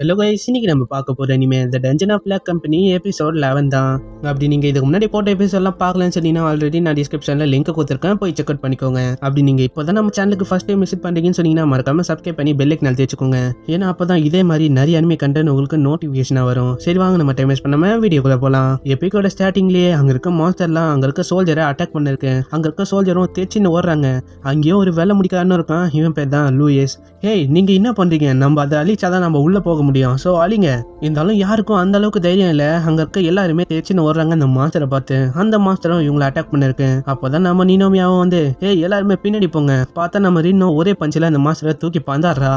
Hello guys இன்னைக்கு நம்ம பார்க்க போகிற இனிமே இந்த dungeon of black company episode eleven தான். அப்படி நீங்கள் இதுக்கு முன்னாடி போட்ட எபிசோட்லாம் பார்க்கலன்னு சொன்னீங்கன்னா ஆல்ரெடி நான் டிஸ்கிரிப்ஷனில் லிங்க் கொடுத்துருக்கேன். போய் செக் அவுட் பண்ணிக்கோங்க. அப்படி நீங்கள் இப்போ தான் நம்ம சேனலுக்கு ஃபஸ்ட் டைம் விசிட் பண்ணுறீங்கன்னு சொன்னீங்கன்னா மறக்காம சப்ஸ்கிரைப் பண்ணி பெல்லைக் நல் வச்சுக்கோங்க. ஏன்னா அப்போ தான் இதே மாதிரி நிறைய அனிமே கண்டென்ட் உங்களுக்கு நோட்டிஃபிகேஷனாக வரும். சரி வாங்க நம்ம டைம் வேஸ்ட் பண்ணாமல் வீடியோக்குள்ளே போகலாம் எப்பிக்கோட ஸ்டார்டிங்லேயே அங்கே இருக்க மாஸ்டர்லாம் அங்கே இருக்க சோல்ஜரை அட்டாக் பண்ணிருக்கு. அங்கே இருக்க சோல்ஜரும் தேச்சின்னு ஓடுறாங்க. அங்கேயும் ஒரு வேலை முடிக்காதுன்னு இருக்கான். இவன் பேர் தான் லூயஸ். ஏய் நீங்கள் என்ன பண்ணுறீங்க நம்ம அதை அழிச்சாதான் நம்ம உள்ளே போக முடியும். ஸோ அழிங்க. இருந்தாலும் யாருக்கும் அந்த அளவுக்கு தைரியம் இல்லை. அங்கே இருக்க எல்லாருமே தேய்ச்சின்னு ஓடுறாங்க அந்த மாஸ்டரை பார்த்து. அந்த மாஸ்டரும் இவங்களை அட்டாக் பண்ணிருக்கு. அப்போதான் நம்ம நீனோமியாவும் வந்து ஏய் எல்லாருமே பின்னாடி போங்க. பார்த்தா நம்ம ரீனோ ஒரே பஞ்சில் அந்த மாஸ்டரை தூக்கி பாந்தாடுறா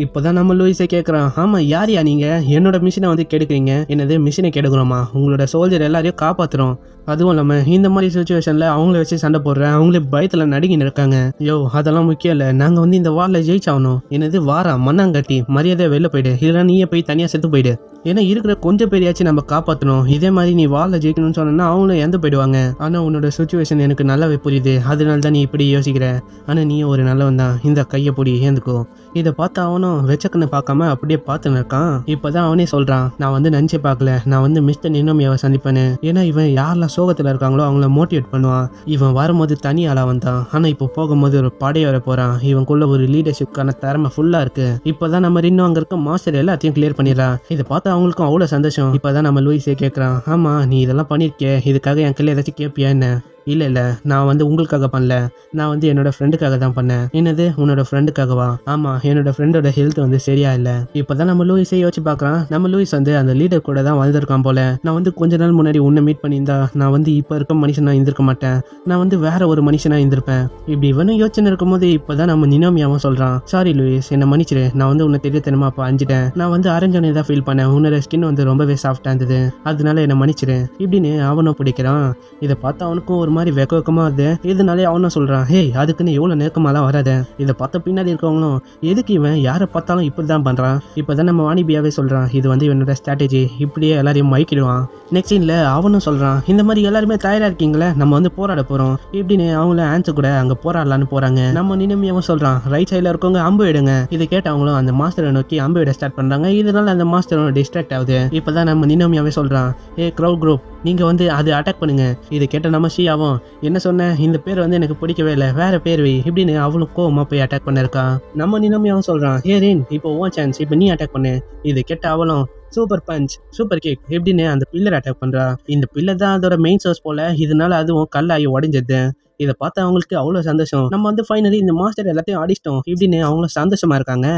இப்போதான் நம்ம லூயிஸை கேட்குறான் ஆமாம் யார் யா நீங்கள் என்னோட மிஷினை வந்து கெடுக்கிறீங்க. என்னது மிஷினை கெடுக்கிறோமா உங்களோட சோல்ஜர் எல்லாரையும் காப்பாற்றுறோம் அதுவும் இல்லாமல் இந்த மாதிரி சுச்சுவேஷனில் அவங்கள வச்சு சண்டை போடுறேன் அவங்களே பயத்தில் நடுங்கின்னு இருக்காங்க. யோ அதெல்லாம் முக்கியம் இல்லை. நாங்கள் வந்து இந்த வாரில் ஜெயிச்சாகணும். என்னது வாரா மண்ணாங்கட்டி. மரியாதை வெளில போயிடு. இல்லைனா நீயே போய் தனியாக செத்து போயிடு. ஏன்னா இருக்கிற கொஞ்சம் பேரையாச்சும் நம்ம காப்பாற்றணும் இதே மாதிரி நீ வாரில் ஜெயிக்கணும்னு சொன்னா அவங்களும் இறந்து போயிடுவாங்க. ஆனால் உன்னோட சுச்சுவேஷன் எனக்கு நல்லாவே புரியுது. அதனால தான் நீ இப்படி யோசிக்கிற. ஆனால் நீ ஒரு நல்லவன் தான் இந்த கையை பொடி ஏந்துக்கோ. இதை பார்த்து அவனும் வெச்சக்கன்னு பார்க்காம அப்படியே பார்த்துன்னு இருக்கான். இப்போதான் அவனே சொல்கிறான் நான் வந்து நினைச்சு பார்க்கல நான் வந்து மிஸ்டர் நின்னோமியாவை சந்திப்பேன்னு. ஏன்னா இவன் யாரெல்லாம் சோகத்தில் இருக்காங்களோ அவங்கள மோட்டிவேட் பண்ணுவான். இவன் வரும்போது தனி ஆளாக வந்தான். ஆனால் இப்போ போகும்போது ஒரு படைய வர போகிறான் இவனுக்குள்ள ஒரு லீடர்ஷிப்கான திறமை ஃபுல்லாக இருக்கு. இப்போதான் நம்ம இன்னும் அங்கே இருக்க மாஸ்டர் எல்லாத்தையும் கிளியர் பண்ணிடுறான் இதை பார்த்து அவங்களுக்கும் அவ்வளோ சந்தோஷம். இப்போதான் நம்ம லூயிஸே கேட்குறான் ஆமாம் நீ இதெல்லாம் பண்ணியிருக்கே இதுக்காக என் கையில் ஏதாச்சும் கேட்பியா என்ன? இல்லை இல்லை. நான் வந்து உங்களுக்காக பண்ணல. நான் வந்து என்னோட ஃப்ரெண்டுக்காக தான் பண்ணேன். என்னது? உன்னோட ஃப்ரெண்டுக்காகவா ஆமாம் என்னோட ஃப்ரெண்டோட ஹெல்த் வந்து சரியா இல்லை. இப்போ தான் நம்ம லூயிஸே யோசிச்சு பார்க்குறான். நம்ம லூயிஸ் வந்து அந்த லீடர் கூட தான் வளர்ந்துருக்கான் போல. நான் வந்து கொஞ்ச நாள் முன்னாடி உன்னை மீட் பண்ணியிருந்தா நான் வந்து இப்போ இருக்க மனுஷனாக இருந்திருக்க மாட்டேன். நான் வந்து வேற ஒரு மனுஷனா இருந்திருப்பேன். இப்படி இவனும் யோசனை இருக்கும்போது இப்போ தான் நம்ம நினோமியாவும் சொல்கிறான் சாரி லூயிஸ் என்னை மன்னிச்சிரு. நான் வந்து உன்னை தெரியத்தனமா அப்போ அஞ்சிட்டேன். நான் வந்து அரஞ்சோனே தான் ஃபீல் பண்ணேன். உன்னோட ஸ்கின் வந்து ரொம்பவே சாஃப்டாக இருந்தது. அதனால என்னை மன்னிச்சிரு. இப்படின்னு அவனும் பிடிக்கிறான். இதை பார்த்து அவனுக்கும் ஒரு மாதிரி வெக்க வெக்கமாக வருது. இதனாலே அவனும் சொல்கிறான் ஹே அதுக்குன்னு எவ்வளோ நெருக்கமாலாம் வராத. இதை பார்த்த பின்னாடி இருக்கவங்களும் எதுக்கு இவன்? யாரை பார்த்தாலும் இப்படி தான் பண்ணுறான் இப்போ தான் நம்ம வாணிபியாவே சொல்கிறான் இது வந்து இவனோட ஸ்ட்ராட்டஜி இப்படியே எல்லாரையும் மயக்கிடுவான். நெக்ஸ்ட் சீனில் அவனும் சொல்கிறான் இந்த மாதிரி எல்லாருமே தயாராக இருக்கீங்களே? நம்ம வந்து போராட போகிறோம் இப்படின்னு அவங்கள ஆன்சர் கூட அங்கே போராடலான்னு போகிறாங்க நம்ம நினைமையாவும் சொல்கிறான் ரைட் சைடில் இருக்கவங்க அம்பு எடுங்க. இதை கேட்டவங்களும் அந்த மாஸ்டரை நோக்கி அம்பு விட ஸ்டார்ட் பண்ணுறாங்க இதனால அந்த மாஸ்டரும் டிஸ்ட்ராக்ட் ஆகுது. இப்போ தான் நம்ம நினைமையாவே சொல்கிறான் ஏ க்ரௌட் குரூப் நீங்கள் வந்து அது அட்டாக் பண்ணுங்கள் இதை கேட்ட நம்ம ஷியாவும் என்ன சொன்னேன் இந்த பேர் வந்து எனக்கு பிடிக்கவே இல்லை. வேற பேர் வை. இப்படின்னு அவளும் கோவமாக போய் அட்டாக் பண்ணிருக்கா. நம்ம நினமையாவும் சொல்கிறான் ஹே ரீன் இப்போ ஓ சான்ஸ் இப்போ நீ அட்டாக் பண்ணு. இதை கேட்ட அவளும் சூப்பர் பஞ்ச் சூப்பர் கேக் எப்படின்னு அந்த பில்லர் அட்டாக் பண்ணுறா இந்த பில்லர் தான் அதோட மெயின் சோர்ஸ் போல இதனால அதுவும் கல்லாகி உடஞ்சது. இதை பார்த்து அவங்களுக்கு அவ்வளோ சந்தோஷம். நம்ம வந்து ஃபைனலி இந்த மாஸ்டர் எல்லாத்தையும் அடிச்சிட்டோம். இப்படின்னு அவங்களும் சந்தோஷமா இருக்காங்க.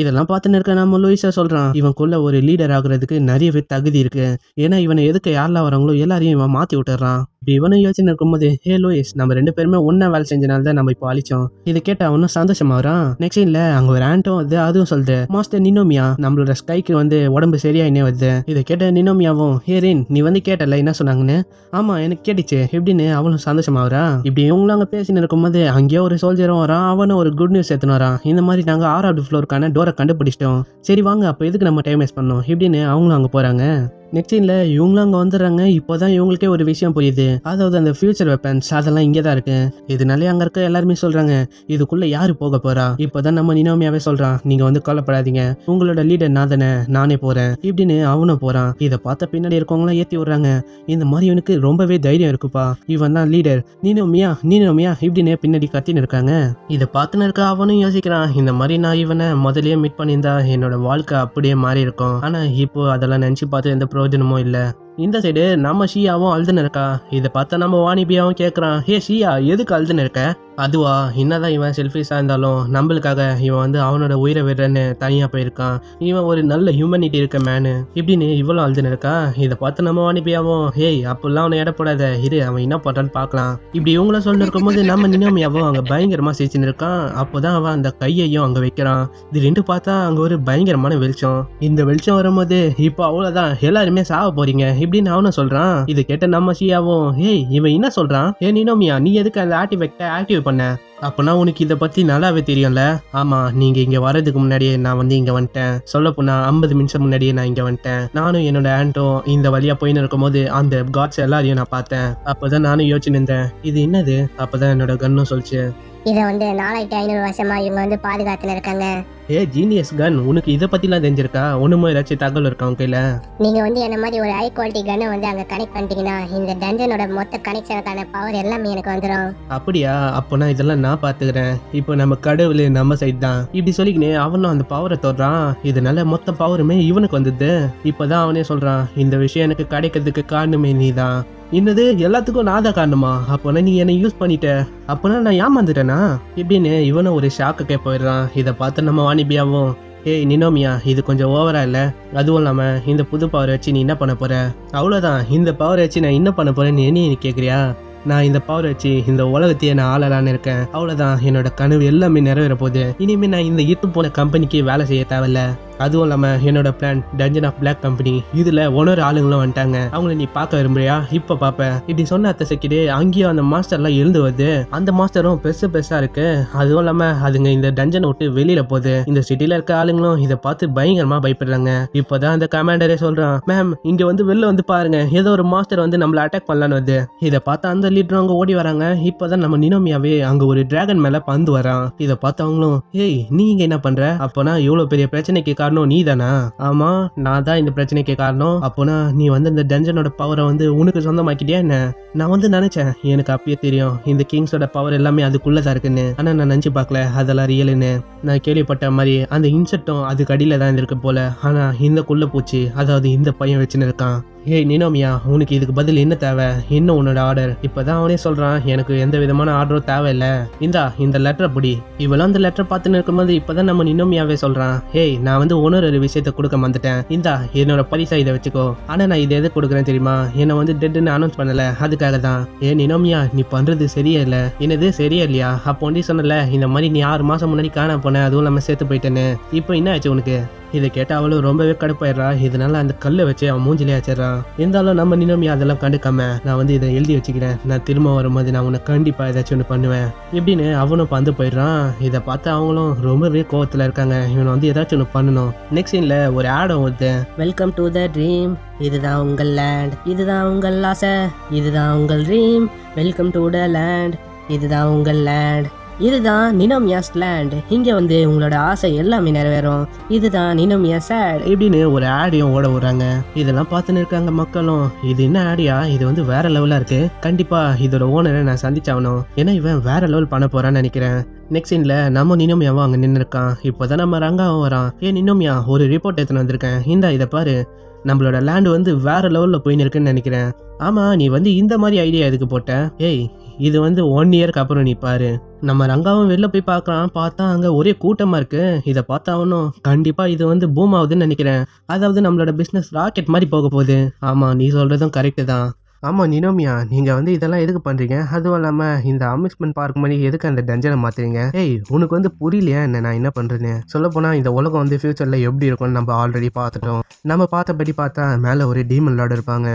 இதெல்லாம் பார்த்துன்னு இருக்க நம்ம லூயிஸா சொல்றான். இவனுக்குள்ள ஒரு லீடர் ஆகுறதுக்கு நிறையவே தகுதி இருக்கு. ஏன்னா இவனை எதுக்கு யாரெல்லாம் வராங்களோ எல்லாரையும் இவன் மாத்தி விட்டுறான். இப்படி இவனும் யோசனை இருக்கும்போது ஹே லூயிஸ் நம்ம ரெண்டு பேருமே ஒன்றா வேலை செஞ்சனால தான் நம்ம இப்போ அழிச்சோம். இதை கேட்ட அவனும் சந்தோஷமாகறான். நெக்ஸ்ட் இல்லை அங்கே ஒரு ஆண்டும் வந்து அதுவும் சொல்லுது மாஸ்டர் நினோமியா நம்மளோட ஸ்கைக்கு வந்து உடம்பு சரியா என்ன வருது. இதை கேட்ட நினோமியாவும் ஹே ரீன் நீ வந்து கேட்டல என்ன சொன்னாங்கன்னு? ஆமா எனக்கு கேட்டுச்சு. எப்படின்னு அவளும் சந்தோஷமாகறா. இப்படி இவங்களும் அங்க பேசின்னு இருக்கும்போது அங்கேயோ ஒரு சோல்ஜரும் வரான். அவனும் ஒரு குட் நியூஸ் எடுத்துன்னு வரான். இந்த மாதிரி நாங்கள் ஆறாவது ஃப்ளோருக்கான டோர் கண்டுபிடிச்சிட்டோம். சரி வாங்க அப்போ எதுக்கு நம்ம டைம் வேஸ்ட் பண்ணோம்? இப்படின்னு அவங்களும் அங்கே போகிறாங்க நெக்ஸ்ட் சீனில் இவங்களும் அங்கே வந்துடுறாங்க இப்போ தான் இவங்களுக்கே ஒரு விஷயம் புரியுது. அதாவது அந்த ஃபியூச்சர் வெப்பன்ஸ் அதெல்லாம் இங்கே தான் இருக்கு. இதனாலே அங்கே இருக்க எல்லாருமே சொல்கிறாங்க இதுக்குள்ளே யார் போக போகிறா இப்போ தான் நம்ம நினோமியாவே சொல்கிறான் நீங்கள் வந்து கவலைப்படாதீங்க. உங்களோட லீடர் நான் தானே நானே போகிறேன் இப்படின்னு அவனும் போகிறான் இதை பார்த்த பின்னாடி இருக்கவங்களாம் ஏற்றி விடுறாங்க. இந்த மாதிரி இவனுக்கு ரொம்பவே தைரியம் இருக்குப்பா. இவன் தான் லீடர் நீனோமியா நீனோமியா இப்படின்னு பின்னாடி கத்தின்னு இருக்காங்க. இதை பார்த்துன்னு இருக்க அவனும் யோசிக்கிறான் இந்த மாதிரி நான் இவனை முதலே மீட் பண்ணியிருந்தா என்னோட வாழ்க்கை அப்படியே மாறி இருக்கும் ஆனால் இப்போ அதெல்லாம் நினச்சி பார்த்து எந்த பிரயோஜனமும் இல்லை. இந்த சைடு நம்ம ஷியாவும் அழுதுன்னு இருக்கா? இதை பார்த்தா நம்ம வாணிபியாவும் கேட்குறான் ஹே ஷியா எதுக்கு அழுதுன்னு இருக்க? அதுவா? என்னதான் இவன் செல்ஃபிஷாக இருந்தாலும் நம்மளுக்காக இவன் வந்து அவனோட உயிரை விடுறேன்னு தனியாக போயிருக்கான். இவன் ஒரு நல்ல ஹியூமனிட்டி இருக்க மேனு இப்படின்னு இவ்வளோ அழுதுன்னு இருக்கா? இதை பார்த்து நம்ம வாணிபியாவும் ஹேய் அப்பெல்லாம் அவனை இடப்படாத இரு அவன் என்ன பண்ணுறான்னு பார்க்கலாம். இப்படி இவங்கள சொல்லிட்டு இருக்கும்போது நம்ம நினோமியாவும் அங்கே பயங்கரமாக சிரிச்சுன்னு இருக்கான். அப்போ தான் அவன் அந்த கையையும் அங்கே வைக்கிறான். இது ரெண்டு பார்த்தா அங்கே ஒரு பயங்கரமான வெளிச்சம். இந்த வெளிச்சம் வரும்போது இப்போ அவ்வளோதான் எல்லாருமே சாவ போறீங்க. இப்படின்னு அவனும் சொல்றான். இது கேட்ட நம்ம ஷியாவும் ஏய் இவன் என்ன சொல்றான்? ஏ நினோமியா நீ எதுக்கு அந்த ஆர்டிஃபெக்டை ஆக்டிவ் பண்ண? அப்போனா உனக்கு இதை பற்றி நல்லாவே தெரியும்ல. ஆமாம் நீங்கள் இங்கே வர்றதுக்கு முன்னாடியே நான் வந்து இங்கே வந்துட்டேன். சொல்ல போனால் ஐம்பது நிமிஷம் முன்னாடியே நான் இங்கே வந்துட்டேன். நானும் என்னோட ஆண்டும் இந்த வழியாக போயின்னு இருக்கும்போது அந்த காட்ஸ் எல்லாரையும் நான் பார்த்தேன். அப்போ தான் நானும் யோசிச்சு நின்றேன் இது என்னது? அப்போ தான் என்னோட கன்னும் சொல்லிச்சு. இதை வந்து நாலாயிரத்தி ஐநூறு வருஷமா இவங்க வந்து பாதுகாத்துன்னு இருக்காங்க. ஏ ஜீனியஸ் கன் உனக்கு இதை பற்றிலாம் தெரிஞ்சிருக்கா? ஒன்றுமோ ஏதாச்சும் தகவல் இருக்கா உன் கையில்? நீங்க வந்து என்ன மாதிரி ஒரு ஹை குவாலிட்டி கன்னை வந்து அங்க கனெக்ட் பண்ணிட்டீங்கன்னா இந்த டஞ்சனோட மொத்த கனெக்ஷனுக்கான பவர் எல்லாமே எனக்கு வந்துடும் அப்படியா? அப்போனா இதெல்லாம் நான் பார்த்துக்கிறேன். இப்போ நம்ம கடவுள் நம்ம சைடு தான். இப்படி சொல்லிக்கினே அவனும் அந்த பவரை தொடுறான். இதனால மொத்த பவருமே இவனுக்கு வந்தது இப்போதான் அவனே சொல்கிறான் இந்த விஷயம் எனக்கு கிடைக்கிறதுக்கு காரணமே நீ தான் என்னது எல்லாத்துக்கும் நான் தான் காரணமா? அப்போனா நீ என்னை யூஸ் பண்ணிட்ட. அப்போனா நான் ஏமாந்துட்டேனா? இப்படின்னு இவனும் ஒரு ஷாக்குக்கே போயிடுறான் இதை பார்த்து நம்ம வாணிபியாவும் ஏய் நினோமியா இது கொஞ்சம் ஓவராக இல்லை? அதுவும் இல்லாமல் இந்த புது பவர் வச்சு நீ என்ன பண்ண போற? அவ்வளோதான் இந்த பவர் வச்சு நான் என்ன பண்ண போறேன்னு என்ன நீ கேட்குறியா நான் இந்த பவர் வச்சு இந்த உலகத்தையே நான் ஆளலான்னு இருக்கேன். அவ்வளோதான் என்னோட கனவு எல்லாமே நிறைவேற போகுது. இனிமேல் நான் இந்த இட்டு போன கம்பெனிக்கு வேலை செய்ய தேவையில்ல. அதுவும் இல்லாமல் என்னோட plan dungeon of black company இதில் ஒன்னொரு ஆளுங்களும் வந்துட்டாங்க. அவங்கள நீ பார்க்க விரும்புறியா? இப்போ பார்ப்பேன். இப்படி சொன்ன அத்தை செக்கிடே அங்கேயும் அந்த மாஸ்டர்லாம் எழுந்து வருது. அந்த மாஸ்டரும் பெருசு பெருசாக இருக்கு. அதுவும் இல்லாமல் அதுங்க இந்த டஞ்சனை விட்டு வெளியில் போகுது. இந்த சிட்டியில் இருக்க ஆளுங்களும் இதை பார்த்து பயங்கரமாக பயப்படுறாங்க. இப்போதான் அந்த கமாண்டரே சொல்கிறான் மேம் இங்கே வந்து வெளில வந்து பாருங்க. ஏதோ ஒரு மாஸ்டர் வந்து நம்மளை அட்டாக் பண்ணலான்னு வருது. இதை பார்த்து அந்த லீடரும் அங்கே ஓடி வராங்க. இப்போதான் நம்ம நினோமியாவே அங்கே ஒரு டிராகன் மேலே பந்து வரான். இதை பார்த்து அவங்களும் ஏய் நீ இங்கே என்ன பண்ணுற அப்போனா இவ்வளோ பெரிய பிரச்சனைக்கு காரணம் நீ தானா ஆமா நான் தான் இந்த பிரச்சனைக்கு காரணம். அப்போனா நீ வந்து இந்த டஞ்சனோட பவரை வந்து உனக்கு சொந்தமாக்கிட்டியா என்ன? நான் வந்து நினைச்சேன் எனக்கு அப்பயே தெரியும் இந்த கிங்ஸோட பவர் எல்லாமே அதுக்குள்ளே தான் இருக்குன்னு. ஆனா நான் நினச்சி பார்க்கல அதெல்லாம் ரியலுன்னு நான் கேள்விப்பட்ட மாதிரி அந்த இன்செக்டும் அதுக்கு அடியில் தான் இருந்திருக்கு போல. ஆனா இந்த குள்ள பூச்சி அதாவது இந்த பையன் வச்சுன்னு இருக்கான். ஏய் நினோமியா உனக்கு இதுக்கு பதில் என்ன தேவை? என்ன உன்னோட ஆர்டர் இப்பதான் அவனே சொல்றான் எனக்கு எந்த விதமான ஆர்டரும் தேவையில்ல. இந்தா இந்த லெட்டரை பிடி. இவெல்லாம் அந்த லெட்டர் பார்த்துன்னு இருக்கும்போது இப்பதான் நம்ம நினோமியாவே சொல்றான் ஏய் நான் வந்து உணர் ஒரு விஷயத்த கொடுக்க வந்துட்டேன் இந்தா என்னோட பரிசா இதை வச்சுக்கோ. ஆனா நான் இதை எது கொடுக்குறேன் தெரியுமா? என்னை வந்து டெட்னு அனௌன்ஸ் பண்ணல. அதுக்காக தான். ஏ நினோமியா நீ பண்றது சரியா இல்ல? என்னது சரியா இல்லையா? அப்போ ஒண்டி சொன்னல இந்த மாதிரி நீ ஆறு மாசம் முன்னாடி காண போன அதுவும் இல்லாமல் சேர்த்து போயிட்டேன்னு. இப்போ என்ன ஆச்சு உனக்கு? இதை கேட்ட அவளும் ரொம்பவே கடுப்பாயிடுறா. இதனால அந்த கல்லை வச்சு அவன் மூஞ்சிலே வச்சிடறான் இருந்தாலும் நம்ம நினோமி அதெல்லாம் கண்டுக்காம நான் வந்து இதை எழுதி வச்சுக்கிறேன். நான் திரும்ப வரும்போது நான் உன்னை கண்டிப்பா ஏதாச்சும் ஒன்று பண்ணுவேன். இப்படின்னு அவனும் பந்து போயிடுறான். இதை பார்த்து அவங்களும் ரொம்பவே கோவத்தில் இருக்காங்க. இவனை வந்து ஏதாச்சும் ஒன்று பண்ணணும். நெக்ஸ்ட் சீனில் ஒரு ஆடம் வருது. வெல்கம் டு த ட்ரீம் இதுதான் உங்கள் லேண்ட் இதுதான் உங்கள் ஆசை. இதுதான் உங்கள் dream welcome to the land இதுதான் உங்கள் லேண்ட் இதுதான் நினம் நினோமியாஸ் லேண்ட் இங்கே வந்து உங்களோட ஆசை எல்லாமே நிறைவேறும். இதுதான் நினம் நினோமியா ஆட் இப்படின்னு ஒரு ஆடியும் ஓட விடுறாங்க. இதெல்லாம் பார்த்துன்னு இருக்காங்க மக்களும். இது என்ன ஆடியா இது வந்து வேற லெவலாக இருக்கு. கண்டிப்பா இதோட ஓனரை நான் சந்திச்சாகணும். ஏன்னா இவன் வேற லெவல் பண்ண போறான்னு நினைக்கிறேன். நெக்ஸ்ட் சீனில் நம்ம நினோமியாவும் அங்கே நின்று இருக்கான். இப்போதான் நம்ம ரங்காவும் வரான். ஏ நினோமியா ஒரு ரிப்போர்ட் எடுத்துன்னு வந்திருக்கேன். இந்தா இதை பாரு. நம்மளோட லேண்டு வந்து வேற லெவலில் போயின்னு இருக்குன்னு நினைக்கிறேன். ஆமாம் நீ வந்து இந்த மாதிரி ஐடியா எதுக்கு போட்ட? ஏய் இது வந்து ஒன் இயர்க்கு அப்புறம் நீ பாரு. நம்ம ரங்காவும் வெளில போய் பார்க்கலாம் பார்த்தா அங்கே ஒரே கூட்டமாக இருக்குது இதை பார்த்தாவணும் கண்டிப்பாக இது வந்து பூம் ஆகுதுன்னு நினைக்கிறேன். அதாவது நம்மளோட பிஸ்னஸ் ராக்கெட் மாதிரி போக போகுது. ஆமாம் நீ சொல்கிறதும் கரெக்டு தான். ஆமாம் நினோமியா நீங்கள் வந்து இதெல்லாம் எதுக்கு பண்ணுறீங்க அதுவும் இல்லாமல் இந்த அம்யூஸ்மெண்ட் பார்க் மாதிரி எதுக்கு அந்த டஞ்சனை மாற்றுறீங்க ஏய் உனக்கு வந்து புரியலையா என்ன? நான் என்ன பண்ணுறேன்னு சொல்லப்போனால் இந்த உலகம் வந்து ஃப்யூச்சரில் எப்படி இருக்கும்னு நம்ம ஆல்ரெடி பார்த்துட்டோம். நம்ம பார்த்தபடி பார்த்தா மேலே ஒரு டீமன் லார்டு இருப்பாங்க.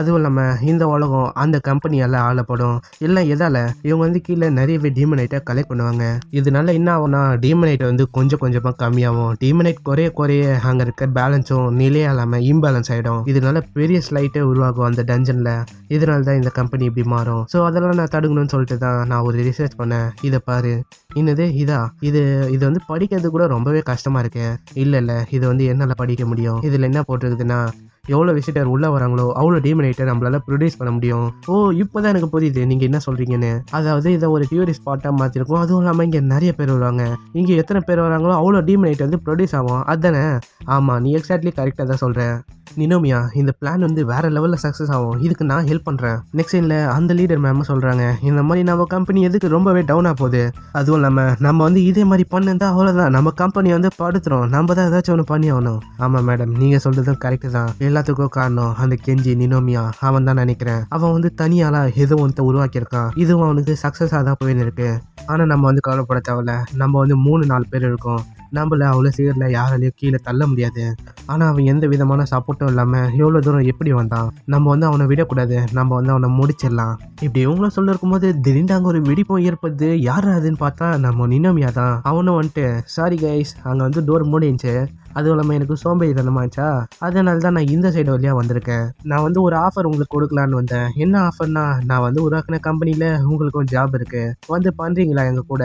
அதுவும் இல்லாமல் இந்த உலகம் அந்த கம்பெனியால் ஆளப்படும். இல்லை எதால் இவங்க வந்து கீழே நிறையவே டீமனைட்டை கலெக்ட் பண்ணுவாங்க. இதனால என்ன ஆகும்னா டீமனைட் வந்து கொஞ்சம் கொஞ்சமாக கம்மியாகும். டீமனைட் குறைய குறைய அங்கே இருக்க பேலன்ஸும் நிலையாக இல்லாமல் இம்பேலன்ஸ் ஆகிடும் இதனால பெரிய ஸ்லைட்டே உருவாகும் அந்த டஞ்சனில் இதனால தான் இந்த கம்பெனி இப்படி மாறும். ஸோ அதெல்லாம் நான் தடுக்கணும்னு சொல்லிட்டு தான் நான் ஒரு ரிசர்ச் பண்ணேன். இதை பாரு. என்னது? இதா? இது இது வந்து படிக்கிறது கூட ரொம்பவே கஷ்டமாக இருக்கு. இல்லை இல்லை. இது வந்து என்னால் படிக்க முடியும். இதில் என்ன போட்டிருக்குதுன்னா எவ்வளோ விசிட்டர் உள்ளே வராங்களோ அவ்வளோ டீமினேட்டை நம்மளால ப்ரொடியூஸ் பண்ண முடியும். ஓ இப்போ தான் எனக்கு புரியுது. நீங்கள் என்ன சொல்கிறீங்கன்னு அதாவது இதை ஒரு டூரிஸ்ட் ஸ்பாட்டாக மாற்றிருக்கோம் அதுவும் இல்லாமல் இங்கே நிறைய பேர் வருவாங்க. இங்கே எத்தனை பேர் வராங்களோ அவ்வளோ டீமினேட் வந்து ப்ரொடியூஸ் ஆகும். அதுதானே ஆமாம் நீ எக்ஸாக்ட்லி கரெக்டாக தான் சொல்கிறேன் நினோமியா இந்த பிளான் வந்து வேற லெவலில் சக்ஸஸ் ஆகும். இதுக்கு நான் ஹெல்ப் பண்ணுறேன் நெக்ஸ்ட் டைமில் அந்த லீடர் மேம் சொல்கிறாங்க இந்த மாதிரி நம்ம கம்பெனி எதுக்கு ரொம்பவே டவுனாக போகுது? அதுவும் இல்லாமல் நம்ம வந்து இதே மாதிரி பண்ணுதா அவ்வளோதான் நம்ம கம்பெனி வந்து படுத்துறோம் நம்ம தான் ஏதாச்சும் ஒன்று பண்ணி ஆகணும். ஆமாம் மேடம் நீங்கள் சொல்கிறதும் கரெக்டு தான். எல்லாத்துக்கும் காரணம் அந்த கெஞ்சி நினோமியா. அவன் தான் நினைக்கிறேன். அவன் வந்து தனியாளா எதுவும் ஒன்று உருவாக்கியிருக்கான். இதுவும் அவனுக்கு சக்ஸஸாக தான் போயின்னு இருக்கு. ஆனால் நம்ம வந்து கவலைப்பட தேவையில்ல. நம்ம வந்து மூணு நாலு பேர் இருக்கோம். நம்மள அவ்வளோ சீரில் யாராலையும் கீழே தள்ள முடியாது. ஆனால் அவன் எந்த விதமான சப்போர்ட்டும் இல்லாமல் எவ்வளோ தூரம் எப்படி வந்தான்? நம்ம வந்து அவனை விடக்கூடாது. நம்ம வந்து அவனை முடிச்சிடலாம். இப்படி இவங்களும் சொல்ல இருக்கும்போது திடீர்னு அங்கே ஒரு வெடிப்பும் ஏற்படுது. யார் அதுன்னு பார்த்தா நம்ம நினோமியா தான். அவனும் வந்துட்டு சாரி கைஸ் அங்கே வந்து டோர் மூடிச்சு அதுவும் இல்லாமல் எனக்கு சோம்பேறித்தனமாச்சா அதனால தான் நான் இந்த சைடு வழியாக வந்திருக்கேன். நான் வந்து ஒரு ஆஃபர் உங்களுக்கு கொடுக்கலான்னு வந்தேன். என்ன ஆஃபர்னா நான் வந்து உருவாக்கின கம்பெனியில் உங்களுக்கும் ஜாப் இருக்குது வந்து பண்ணுறீங்களா எங்கள் கூட?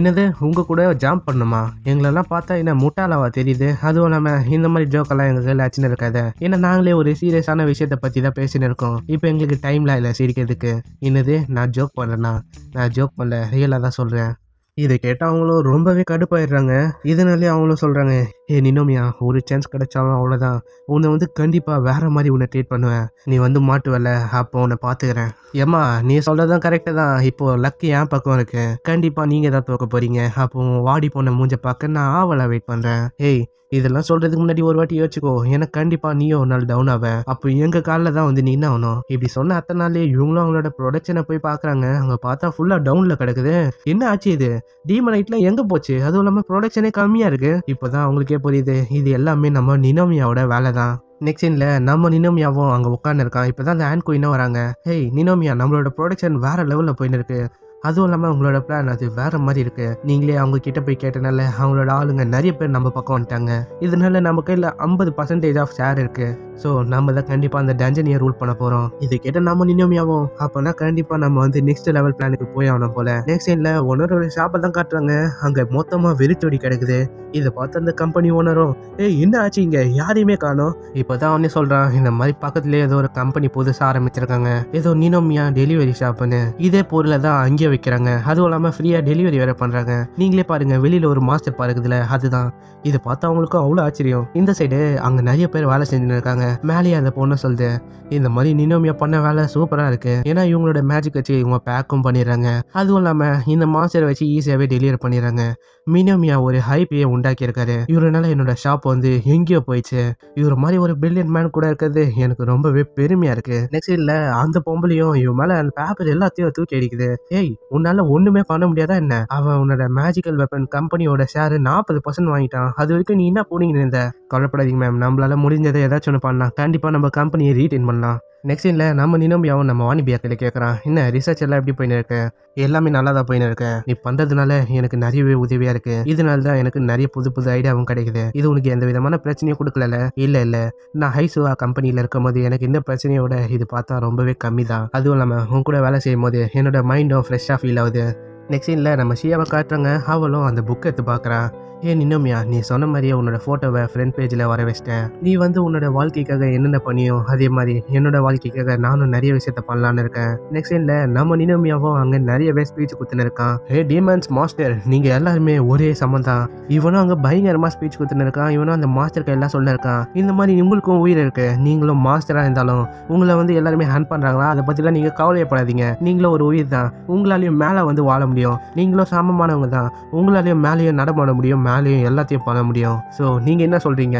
என்னது உங்கள் கூட ஜாப் பண்ணுமா எங்களெல்லாம் பார்த்தா என்ன முட்டாளாவா தெரியுது? அதுவும் இல்லாமல் இந்த மாதிரி ஜோக்கெல்லாம் எங்கள் கையில் ஆச்சுன்னு இருக்காது. ஏன்னா நாங்களே ஒரு சீரியஸான விஷயத்தை பற்றி தான் பேசின்னு இருக்கோம். இப்போ எங்களுக்கு டைம்லாம் இல்லை சிரிக்கிறதுக்கு. என்னது நான் ஜோக் பண்ணலண்ணா நான் ஜோக் பண்ணல. ரியலாக தான் சொல்கிறேன் இதை கேட்டால் அவங்களும் ரொம்பவே கடுப்பாயிடுறாங்க. இதனாலே அவங்களும் சொல்கிறாங்க ஏ நினோமியா ஒரு சான்ஸ் கிடைச்சாலும் அவ்வளோதான் உன்னை வந்து கண்டிப்பாக வேற மாதிரி உன்னை ட்ரீட் பண்ணுவேன். நீ வந்து மாட்டுவல அப்போ உன்னை பார்த்துக்கிறேன் ஏம்மா நீ சொல்கிறதும் கரெக்டு தான். இப்போது லக்கு என் பக்கம் இருக்கு. கண்டிப்பாக நீங்கள் தான் தோக்க போகிறீங்க அப்போ வாடி போன மூஞ்ச பார்க்க நான் ஆவலாக வெயிட் பண்ணுறேன் ஏய் இதெல்லாம் சொல்கிறதுக்கு முன்னாடி ஒரு வாட்டி யோசிச்சுக்கோ. எனக்கு கண்டிப்பாக நீயும் ஒரு நாள் டவுன் ஆவ. அப்போ எங்கள் காலில் தான் வந்து நீ என்ன ஆகணும். இப்படி சொன்ன அத்தனை நாளே இவங்களும் அவங்களோட ப்ரொடக்ஷனை போய் பார்க்குறாங்க அங்கே பார்த்தா ஃபுல்லாக டவுனில் கிடக்குது. என்ன ஆச்சு இது? டீமனைட்லாம் எங்கே போச்சு? அதுவும் இல்லாமல் ப்ரொடக்ஷனே கம்மியாக இருக்குது இப்போ தான் அவங்களுக்கே புரியுது. இது எல்லாமே நம்ம நினோமியாவோட வேலை தான் நெக்ஸ்ட் சீனில் நம்ம நினோமியாவும் அங்கே உட்காந்துருக்கான் இப்போ தான் அந்த ஆன் குயினும் வராங்க. ஹேய் நினோமியா நம்மளோட ப்ரொடக்ஷன் வேறு லெவலில் போயின்னு இருக்கு அதுவும் இல்லாமல் உங்களோட பிளான் அது வேற மாதிரி இருக்கு. நீங்களே அவங்க கிட்ட போய் கேட்டனால அவங்களோட ஆளுங்க நிறைய பேர் நம்ம பக்கம் வந்துட்டாங்க. இதனால நம்ம கையில் ஐம்பது பர்சன்டேஜ் ஆஃப் ஷேர் இருக்கு. ஸோ நம்ம தான் கண்டிப்பாக அந்த டஞ்சனியை ரூல் பண்ண போகிறோம் இது கேட்ட நம்ம நினைமையாவும் அப்போனா கண்டிப்பாக நம்ம வந்து நெக்ஸ்ட் லெவல் பிளானுக்கு போய் ஆகணும் போல. நெக்ஸ்ட் சைடில் ஓனரோட ஷாப்பை தான் காட்டுறாங்க. அங்கே மொத்தமாக வெறிச்சொடி கிடக்குது. இதை பார்த்து அந்த கம்பெனி ஓனரும் ஏ என்ன ஆச்சு இங்கே? யாரையுமே காணும். இப்போ தான் அவனே சொல்கிறான் இந்த மாதிரி பக்கத்துலேயே ஏதோ ஒரு கம்பெனி புதுசாக ஆரம்பிச்சிருக்காங்க. ஏதோ நினோமியா டெலிவரி ஷாப்புன்னு இதே பொருளை தான் அங்கேயே வைக்கிறாங்க. அதுவும் இல்லாமல் ஃப்ரீயாக டெலிவரி வேறு பண்ணுறாங்க நீங்களே பாருங்கள் வெளியில் ஒரு மாஸ்டர் பார்க்குதுல அதுதான். இதை பார்த்து அவங்களுக்கும் அவ்வளோ ஆச்சரியம். இந்த சைடு அங்கே நிறைய பேர் வேலை செஞ்சுன்னு இருக்காங்க. மேலேயே அந்த பொண்ணு சொல்லுது இந்த மாதிரி நினோமியா பண்ண வேலை சூப்பராக இருக்கு. ஏன்னா இவங்களோட மேஜிக் வச்சு இவங்க பேக்கும் பண்ணிடுறாங்க. அதுவும் இல்லாமல் இந்த மாஸ்டரை வச்சு ஈஸியாகவே டெலிவர் பண்ணிடுறாங்க. மினோமியா ஒரு ஹைப்பையை உண்டாக்கியிருக்காரு. இவரனால என்னோட ஷாப் வந்து எங்கேயோ போயிடுச்சு. இவர் மாதிரி ஒரு பில்லியன் மேன் கூட இருக்கிறது எனக்கு ரொம்பவே பெருமையாக இருக்கு. நெக்ஸ்ட் இல்லை அந்த பொம்பளையும் இவன் மேலே அந்த பேப்பர் எல்லாத்தையும் தூக்கி அடிக்குது. ஏய் உன்னால ஒன்றுமே பண்ண முடியாதா என்ன? அவன் உன்னோட மேஜிக்கல் வெப்பன் கம்பெனியோட ஷேர் நாற்பது பர்சன்ட் வாங்கிட்டான். அது வரைக்கும் நீ என்ன போனீங்க இருந்த? கவலைப்படாதீங்க மேம் நம்மளால முடிஞ்சதை ஏதாச்சும் ஒன்று பண்ணலாம். கண்டிப்பாக நம்ம கம்பெனியை ரீட்டைன் பண்ணலாம். நெக்ஸ்ட் இல்லை நம்ம நினம்பியாவும் நம்ம வாணிபியா கையில் கேட்குறான் என்ன ரிசர்ச் எல்லாம் எப்படி போயின்னு இருக்கு? எல்லாமே நல்லா தான் போயின்னு இருக்கு. நீ பண்ணுறதுனால எனக்கு நிறையவே உதவியாக இருக்கு. இதனால தான் எனக்கு நிறைய புது புது ஐடியாவும் கிடைக்குது. இது உனக்கு எந்த விதமான பிரச்சனையும் கொடுக்கல இல்லை இல்லை. நான் ஹைசுவா கம்பெனியில் இருக்கும் போது எனக்கு இந்த பிரச்சனையோட இது பார்த்தா ரொம்பவே கம்மி தான் அதுவும் இல்லாமல் உன் கூட வேலை செய்யும் போது என்னோட மைண்டும் ஃப்ரெஷ்ஷாக ஃபீல் ஆகுது. நெக்ஸ்ட் சீனில் நம்ம ஷியாவை காட்டுறாங்க அவளும் அந்த புக்கை எடுத்து பார்க்குறான் ஏ நின்னோமியா நீ சொன்ன மாதிரியே உன்னோட ஃபோட்டோவை ஃப்ரண்ட் பேஜில் வர வச்சிட்டேன். நீ வந்து உன்னோட வாழ்க்கைக்காக என்னென்ன பண்ணியோ அதே மாதிரி என்னோட வாழ்க்கைக்காக நானும் நிறைய விஷயத்த பண்ணலான்னு இருக்கேன். நெக்ஸ்ட் சீனில் நம்ம நினோமியாவும் அங்கே நிறையவே ஸ்பீச் கொடுத்துன்னு இருக்கான் ஹே டீமன்ஸ் மாஸ்டர் நீங்கள் எல்லாருமே ஒரே சம்மந்தான் இவனும் அங்கே பயங்கரமாக ஸ்பீச் கொடுத்துன்னு இருக்கான் இவனும் அந்த மாஸ்டருக்கு எல்லாம் சொல்லிருக்கான் இந்த மாதிரி உங்களுக்கும் உயிர் இருக்கு. நீங்களும் மாஸ்டராக இருந்தாலும் உங்களை வந்து எல்லாருமே ஹேண்ட் பண்ணுறாங்களா அதை பற்றிலாம் நீங்கள் கவலையப்படாதீங்க. நீங்களும் ஒரு உயிர் தான். உங்களாலையும் மேலே வந்து வாழ முடியும். நீங்களும் சமமானவங்க தான். உங்களாலையும் மேலேயும் நடமாட முடியும். மேலேயும் எல்லாத்தையும் பண்ண முடியும். ஸோ நீங்கள் என்ன சொல்கிறீங்க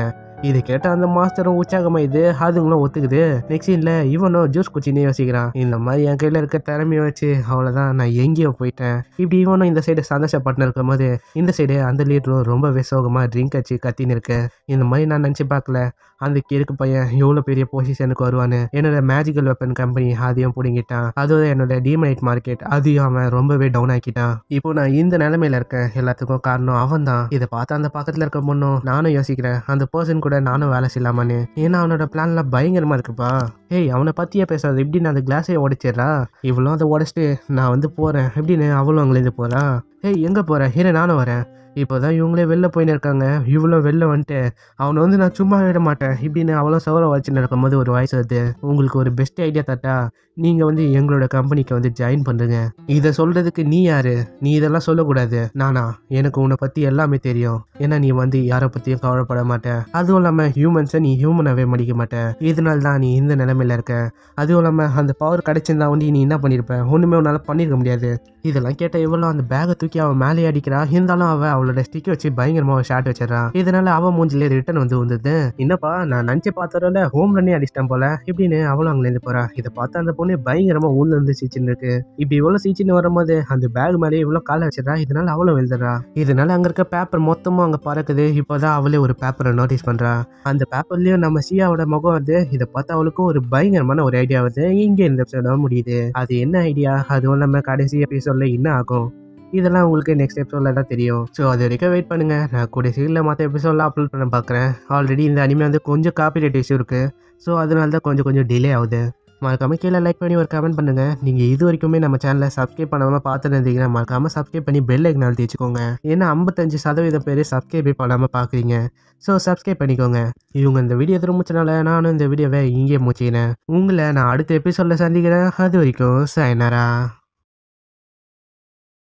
இது கேட்ட அந்த மாஸ்டரும் உற்சாகமாயுது அதுங்களும் ஒத்துக்குது. நெக்ஸ்ட் சீன்ல இவனும் ஜூஸ் குச்சின்னு யோசிக்கிறான். இந்த மாதிரி என் கையில் இருக்க திறமையை வச்சு அவ்வளவுதான் நான் எங்கேயோ போயிட்டேன். இப்படி இவனும் இந்த சைடு சந்தோஷப்பட்டு இருக்கும் போது இந்த சைடு அந்த லீடரும் ரொம்பவே சோகமாக ட்ரிங்க் வச்சு கத்தின்னு இருக்கு. இந்த மாதிரி நான் நினச்சி பார்க்கல. அந்த கிறுக்கு பையன் எவ்வளோ பெரிய பொசிஷனுக்கு வருவான்னு? என்னோட மேஜிக்கல் வெப்பன் கம்பெனி அதையும் பிடுங்கிட்டான். அதுவும் என்னோட டிமனைட் மார்க்கெட் அதையும் அவன் ரொம்பவே டவுன் ஆக்கிட்டான். இப்போ நான் இந்த நிலைமையில இருக்கேன். எல்லாத்துக்கும் காரணம் அவன் தான் இதை பார்த்து அந்த பக்கத்தில் இருக்க பொண்ணும் நானும் யோசிக்கிறேன். அந்த பர்சன் கூட நானும் வேலை செய்யலாமான்னு. ஏன்னா அவனோட பிளான்லாம் பயங்கரமா இருக்குப்பா. ஏய் அவனை பத்தியே பேசாது. எப்படி நான் அந்த கிளாஸே உடைச்சிடுறா? இவ்வளோ அதை உடச்சிட்டு நான் வந்து போறேன். எப்படின்னு அவளும் அங்கேருந்து போறா. ஏய் எங்க போற? ஹீரோ நானும் வரேன். இப்போ தான் இவங்களே வெளில போயின்னு இருக்காங்க இவ்வளோ வெளில வந்துட்டு அவனை வந்து நான் சும்மா விட மாட்டேன். இப்படின்னு அவ்வளோ சவர வச்சுன்னு இருக்கும்போது ஒரு வாய்ஸ் வருது. உங்களுக்கு ஒரு பெஸ்ட் ஐடியா தட்டா நீங்கள் வந்து எங்களோட கம்பெனிக்கு வந்து ஜாயின் பண்ணுங்க இதை சொல்கிறதுக்கு நீ யாரு? நீ இதெல்லாம் சொல்லக்கூடாது. நானா எனக்கு உன்னை பற்றி எல்லாமே தெரியும். ஏன்னா நீ வந்து யாரை பற்றியும் கவலைப்பட மாட்டேன் அதுவும் இல்லாமல் ஹியூமன்ஸை நீ ஹியூமனாகவே மடிக்க மாட்டேன் இதனால தான் நீ இந்த நிலமையில இருக்க. அதுவும் இல்லாமல் அந்த பவர் கிடைச்சிருந்தா வந்து நீ என்ன பண்ணியிருப்ப ஒன்றுமே உன்னால் பண்ணியிருக்க முடியாது. இதெல்லாம் கேட்ட எவ்வளோ அந்த பேகை தூக்கி அவன் மேலே அடிக்கிறா. இருந்தாலும் அவன் அவளோட ஸ்டிக் வச்சு பயங்கரமா ஷாட் வச்சிடறான். இதனால அவன் மூஞ்சிலே ரிட்டர்ன் வந்து வந்தது என்னப்பா நான் நினச்சி பார்த்தரோட ஹோம் ரன்னே அடிச்சிட்டேன் போல. இப்படின்னு அவளும் அங்கேருந்து போறா. இதை பார்த்து அந்த பொண்ணு பயங்கரமா ஊர்ல இருந்து சீச்சின்னு இருக்கு. இப்படி இவ்வளவு சீச்சின்னு வரும்போது அந்த பேக் மேலே இவ்வளோ காலை வச்சிடறா. இதனால அவளும் எழுதுறா இதனால அங்க இருக்க பேப்பர் மொத்தமும் அங்க பறக்குது. இப்போதான் அவளே ஒரு பேப்பரை நோட்டீஸ் பண்றா. அந்த பேப்பர்லயும் நம்ம சியாவோட முகம் வந்து இதை பார்த்து அவளுக்கும் ஒரு பயங்கரமான ஒரு ஐடியா வருது. இங்கே இந்த முடியுது. அது என்ன ஐடியா அதுவும் இல்லாம கடைசி எபிசோட்ல என்ன ஆகும்? இதெல்லாம் உங்களுக்கு நெக்ஸ்ட் எபிசோடில் தான் தெரியும். ஸோ அது வரைக்கும் வெயிட் பண்ணுங்கள் நான் கூட சீரில் மற்ற எபிசோட்லாம் அப்லோட் பண்ண பார்க்குறேன் ஆல்ரெடி இந்த அனிமே வந்து கொஞ்சம் காப்பிரைட் இஷ்யூ இருக்குது ஸோ அதனால தான் கொஞ்சம் கொஞ்சம் டிலே ஆகுது. மறக்காமல் கீழே லைக் பண்ணி ஒரு கமெண்ட் பண்ணுங்கள் நீங்கள் இது வரைக்குமே நம்ம சேனலை சப்ஸ்கிரைப் பண்ணாமல் பார்த்துருந்தீங்கன்னா மறக்காமல் சப்ஸ்கிரைப் பண்ணி பெல் ஐக்கனால் தேய்ச்சிக்கோங்க ஏன்னா ஐம்பத்தஞ்சு சதவீதம் பேர் சப்ஸ்கிரைபே பண்ணாமல் பார்க்குறீங்க ஸோ சப்ஸ்கிரைப் பண்ணிக்கோங்க. இவங்க இந்த வீடியோ திரும்பிச்சனால நானும் இந்த வீடியோவை இங்கே முடிச்சுக்கிறேன். உங்களை நான் அடுத்த எபிசோடில் சந்திக்கிறேன். அது வரைக்கும் சாயனாரா